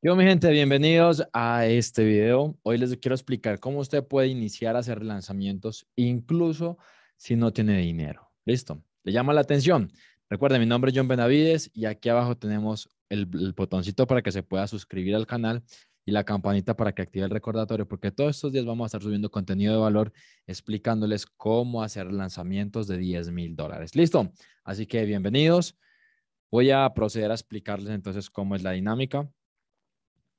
Yo, mi gente, bienvenidos a este video. Hoy les quiero explicar cómo usted puede iniciar a hacer lanzamientos, incluso si no tiene dinero. ¿Listo? ¿Le llama la atención? Recuerden, mi nombre es John Benavides y aquí abajo tenemos el, botoncito para que se pueda suscribir al canal y la campanita para que active el recordatorio, porque todos estos días vamos a estar subiendo contenido de valor explicándoles cómo hacer lanzamientos de 10 mil dólares. ¿Listo? Así que bienvenidos. Voy a proceder a explicarles entonces cómo es la dinámica.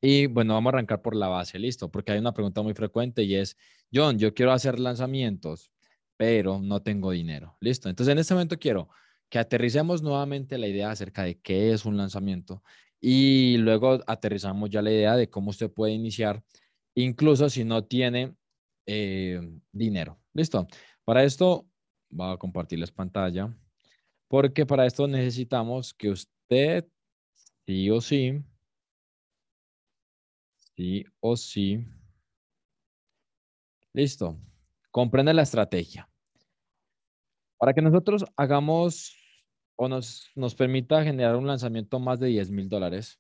Y bueno, vamos a arrancar por la base, listo, porque hay una pregunta muy frecuente y es, John, yo quiero hacer lanzamientos, pero no tengo dinero, listo. Entonces, en este momento quiero que aterricemos nuevamente la idea acerca de qué es un lanzamiento y luego aterrizamos ya la idea de cómo usted puede iniciar, incluso si no tiene eh, dinero, listo. Para esto, voy a compartirles pantalla, porque para esto necesitamos que usted, sí o sí, Sí o sí. Listo. Comprende la estrategia. Para que nosotros hagamos o nos, nos permita generar un lanzamiento más de 10 mil dólares,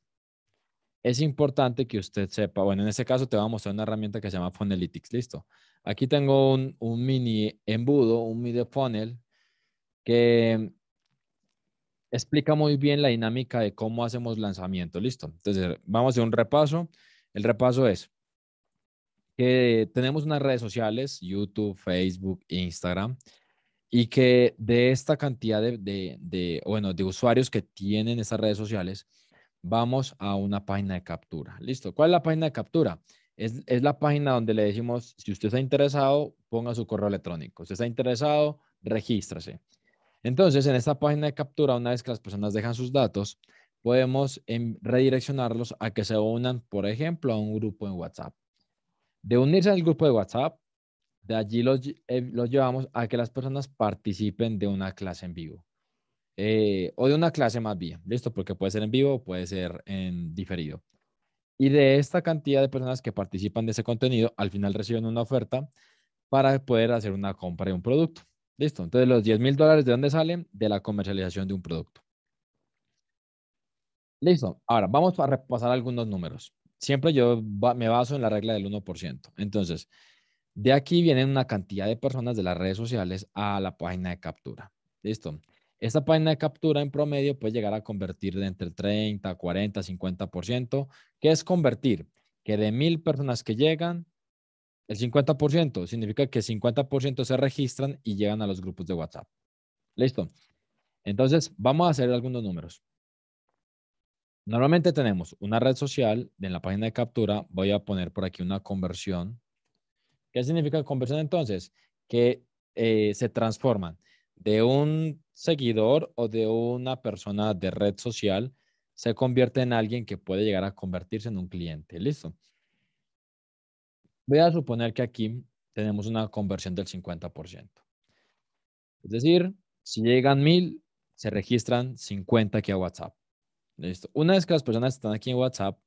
es importante que usted sepa, bueno, en este caso te voy a mostrar una herramienta que se llama Funnelytics, listo. Aquí tengo un, un mini embudo, un mini funnel que explica muy bien la dinámica de cómo hacemos lanzamiento, listo. Entonces, vamos a hacer un repaso. El repaso es que tenemos unas redes sociales, YouTube, Facebook, Instagram, y que de esta cantidad de, bueno, de usuarios que tienen esas redes sociales, vamos a una página de captura. ¿Listo? ¿Cuál es la página de captura? Es, es, la página donde le decimos, si usted está interesado, ponga su correo electrónico. Si está interesado, regístrese. Entonces, en esta página de captura, una vez que las personas dejan sus datos, podemos em, redireccionarlos a que se unan, por ejemplo, a un grupo en WhatsApp. De unirse al grupo de WhatsApp, de allí los, eh, los llevamos a que las personas participen de una clase en vivo. Eh, o de una clase más bien, ¿listo? Porque puede ser en vivo o puede ser en diferido. Y de esta cantidad de personas que participan de ese contenido, al final reciben una oferta para poder hacer una compra de un producto. ¿Listo? Entonces, los 10 mil dólares, ¿de dónde salen? De la comercialización de un producto. Listo. Ahora, vamos a repasar algunos números. Siempre yo me baso en la regla del 1%. Entonces, de aquí vienen una cantidad de personas de las redes sociales a la página de captura. Listo. Esta página de captura en promedio puede llegar a convertir de entre 30, 40, 50%. ¿Qué es convertir? Que de mil personas que llegan, el 50% significa que 50% se registran y llegan a los grupos de WhatsApp. Listo. Entonces, vamos a hacer algunos números. Normalmente tenemos una red social en la página de captura. Voy a poner por aquí una conversión. ¿Qué significa conversión entonces? Que eh, se transforman de un seguidor o de una persona de red social, se convierte en alguien que puede llegar a convertirse en un cliente. ¿Listo? Voy a suponer que aquí tenemos una conversión del 50%. Es decir, si llegan mil, se registran 50 aquí a WhatsApp. Una vez que las personas están aquí en WhatsApp,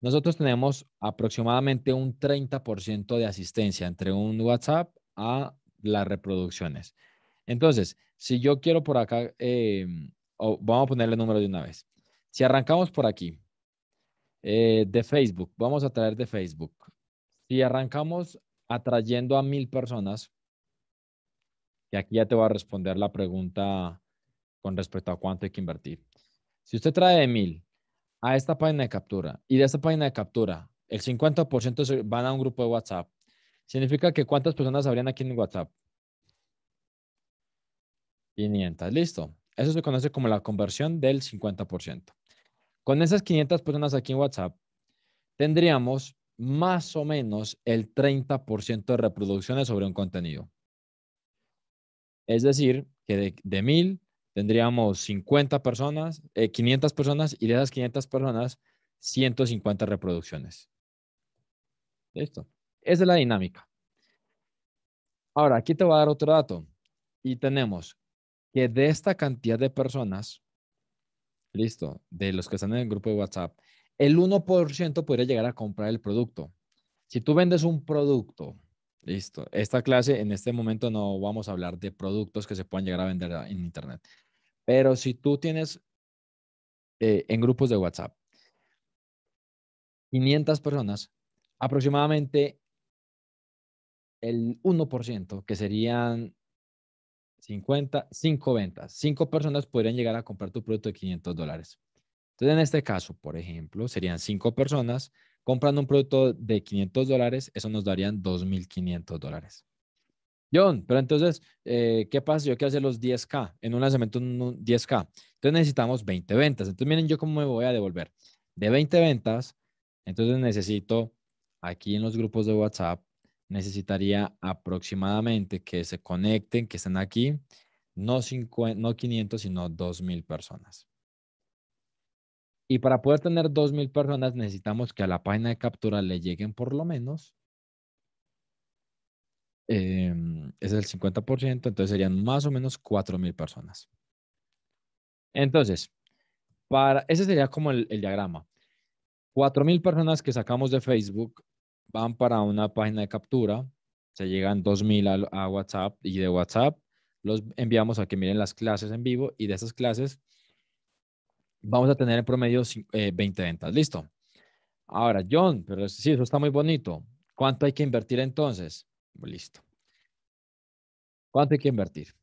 nosotros tenemos aproximadamente un 30% de asistencia entre un WhatsApp a las reproducciones. Entonces, si yo quiero por acá, em, vamos a ponerle número de una vez. Si arrancamos por aquí, eh, de Facebook, vamos a traer de Facebook. Si arrancamos atrayendo a mil personas, y aquí ya te voy a responder la pregunta con respecto a cuánto hay que invertir. Si usted trae de mil a esta página de captura y de esta página de captura el 50% van a un grupo de WhatsApp, significa que ¿cuántas personas habrían aquí en WhatsApp? 500, listo. Eso se conoce como la conversión del 50%. Con esas 500 personas aquí en WhatsApp, tendríamos más o menos el 30% de reproducciones sobre un contenido. Es decir, que de, de 1000, tendríamos 50 personas, 500 eh, personas y de esas 500 personas, 150 reproducciones. Listo. Esa es la dinámica. Ahora, aquí te voy a dar otro dato. Y tenemos que de esta cantidad de personas, listo, de los que están en el grupo de WhatsApp, el 1% podría llegar a comprar el producto. Si tú vendes un producto, listo, esta clase en este momento no vamos a hablar de productos que se puedan llegar a vender en Internet. Pero si tú tienes eh, en grupos de WhatsApp 500 personas, aproximadamente el 1%, que serían 50, 5 ventas. 5 personas podrían llegar a comprar tu producto de 500 dólares. Entonces, en este caso, por ejemplo, serían 5 personas comprando un producto de 500 dólares, eso nos darían 2.500 dólares. John, pero entonces, eh, ¿qué pasa? Yo quiero hacer los 10K, en un lanzamiento 10K. Entonces necesitamos 20 ventas. Entonces, miren yo cómo me voy a devolver. De 20 ventas, entonces necesito aquí en los grupos de WhatsApp, necesitaría aproximadamente que se conecten, que estén aquí, no, 50, no 500, sino 2.000 personas. Y para poder tener 2.000 personas necesitamos que a la página de captura le lleguen por lo menos, eh, es el 50%, entonces serían más o menos 4.000 personas. Entonces, para, ese sería como el, el diagrama. 4.000 personas que sacamos de Facebook van para una página de captura, se llegan 2.000 a, a WhatsApp y de WhatsApp los enviamos a que miren las clases en vivo y de esas clases vamos a tener en promedio 20 eh, ventas. Listo. Ahora, John, pero sí, eso está muy bonito. ¿Cuánto hay que invertir entonces? Listo. ¿Cuánto hay que invertir?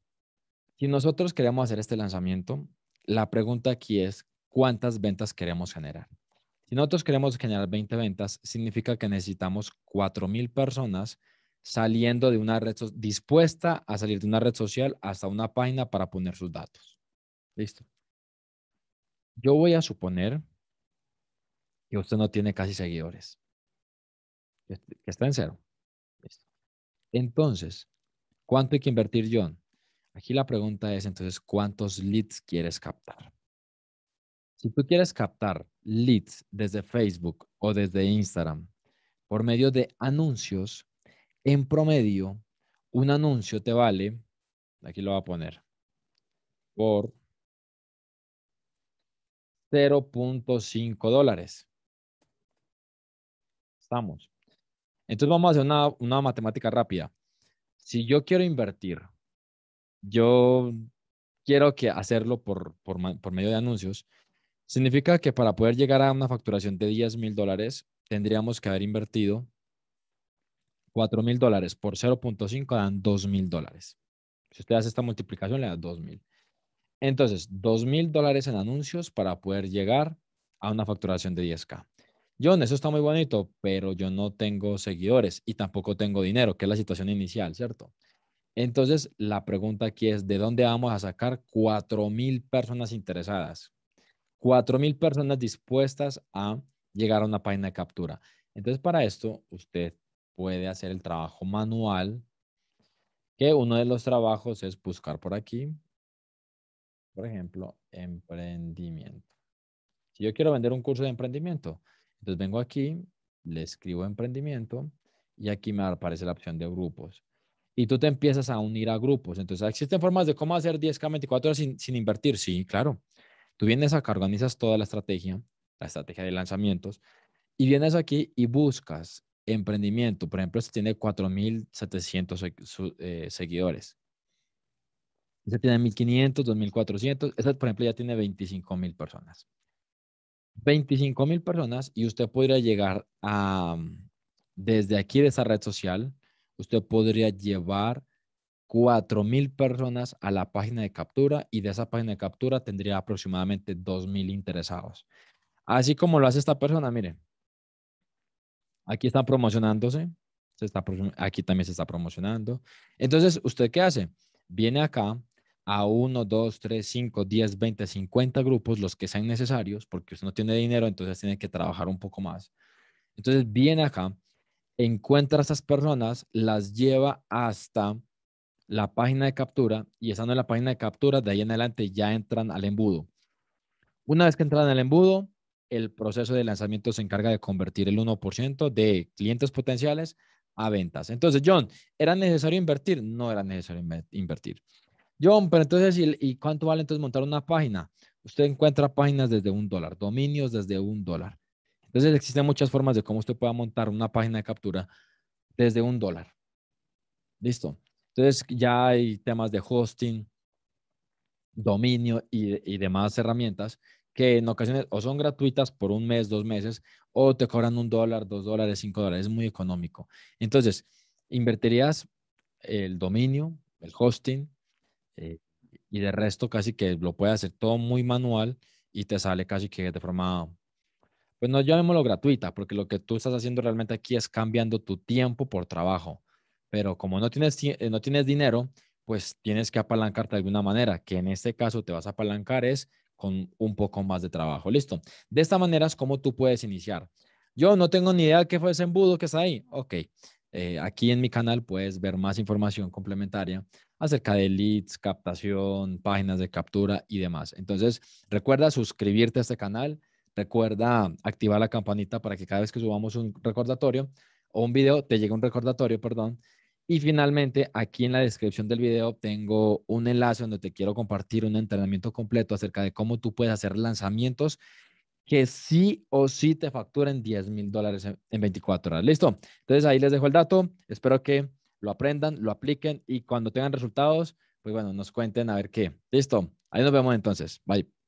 Si nosotros queremos hacer este lanzamiento, la pregunta aquí es, ¿cuántas ventas queremos generar? Si nosotros queremos generar 20 ventas, significa que necesitamos 4,000 personas saliendo de una red, dispuesta a salir de una red social hasta una página para poner sus datos. Listo. Yo voy a suponer que usted no tiene casi seguidores. Que está en cero. Entonces, ¿cuánto hay que invertir, John? Aquí la pregunta es, entonces, ¿cuántos leads quieres captar? Si tú quieres captar leads desde Facebook o desde Instagram por medio de anuncios, en promedio, un anuncio te vale, aquí lo voy a poner, por 0.5 dólares. Estamos. Entonces vamos a hacer una, una, matemática rápida. Si yo quiero invertir, yo quiero que hacerlo por, por, medio de anuncios, significa que para poder llegar a una facturación de 10 mil dólares, tendríamos que haber invertido 4 mil dólares por 0.5 dan 2 mil dólares. Si usted hace esta multiplicación, le da 2 mil. Entonces, 2 mil dólares en anuncios para poder llegar a una facturación de 10K. John, eso está muy bonito, pero yo no tengo seguidores y tampoco tengo dinero, que es la situación inicial, ¿cierto? Entonces, la pregunta aquí es, ¿de dónde vamos a sacar 4 mil personas interesadas? 4 mil personas dispuestas a llegar a una página de captura. Entonces, para esto, usted puede hacer el trabajo manual, que uno de los trabajos es buscar por aquí, por ejemplo, emprendimiento. Si yo quiero vender un curso de emprendimiento, entonces vengo aquí, le escribo emprendimiento y aquí me aparece la opción de grupos. Y tú te empiezas a unir a grupos. Entonces, ¿existen formas de cómo hacer 10K 24 horas sin, invertir? Sí, claro. Tú vienes acá, organizas toda la estrategia, la estrategia de lanzamientos, y vienes aquí y buscas emprendimiento. Por ejemplo, este tiene 4.700 eh, seguidores. Ese tiene 1500, 2400. Ese, por ejemplo, ya tiene 25 mil personas. 25 mil personas y usted podría llegar a, desde aquí de esa red social, usted podría llevar 4 mil personas a la página de captura y de esa página de captura tendría aproximadamente 2 mil interesados. Así como lo hace esta persona, miren. Aquí están promocionándose. Se está, aquí también se está promocionando. Entonces, ¿usted qué hace? Viene acá, a 1, 2, 3, 5, 10, 20, 50 grupos, los que sean necesarios, porque usted no tiene dinero, entonces tiene que trabajar un poco más. Entonces viene acá, encuentra a estas personas, las lleva hasta la página de captura y estando en la página de captura, de ahí en adelante ya entran al embudo. Una vez que entran al embudo, el proceso de lanzamiento se encarga de convertir el 1% de clientes potenciales a ventas. Entonces, John, ¿era necesario invertir? No era necesario invertir. John, pero entonces, ¿y, cuánto vale entonces montar una página? Usted encuentra páginas desde un dólar, dominios desde un dólar. Entonces, existen muchas formas de cómo usted pueda montar una página de captura desde un dólar. Listo. Entonces, ya hay temas de hosting, dominio y, y demás herramientas que en ocasiones o son gratuitas por un mes, dos meses, o te cobran un dólar, dos dólares, cinco dólares. Es muy económico. Entonces, invertirías el dominio, el hosting, eh, y de resto casi que lo puedes hacer todo muy manual y te sale casi que de forma, pues no llamémoslo gratuita, porque lo que tú estás haciendo realmente aquí es cambiando tu tiempo por trabajo. Pero como no tienes, eh, no tienes dinero, pues tienes que apalancarte de alguna manera, que en este caso te vas a apalancar es con un poco más de trabajo. Listo. De esta manera es como tú puedes iniciar. Yo no tengo ni idea de qué fue ese embudo que está ahí. Ok. Eh, aquí en mi canal puedes ver más información complementaria acerca de leads, captación, páginas de captura y demás. Entonces, recuerda suscribirte a este canal. Recuerda activar la campanita para que cada vez que subamos un recordatorio o un video te llegue un recordatorio, perdón, y finalmente, aquí en la descripción del video tengo un enlace donde te quiero compartir un entrenamiento completo acerca de cómo tú puedes hacer lanzamientos que sí o sí te facturen 10 mil dólares en 24 horas. ¿Listo? Entonces ahí les dejo el dato. Espero que lo aprendan, lo apliquen y cuando tengan resultados, pues bueno, nos cuenten a ver qué. ¿Listo? Ahí nos vemos entonces. Bye.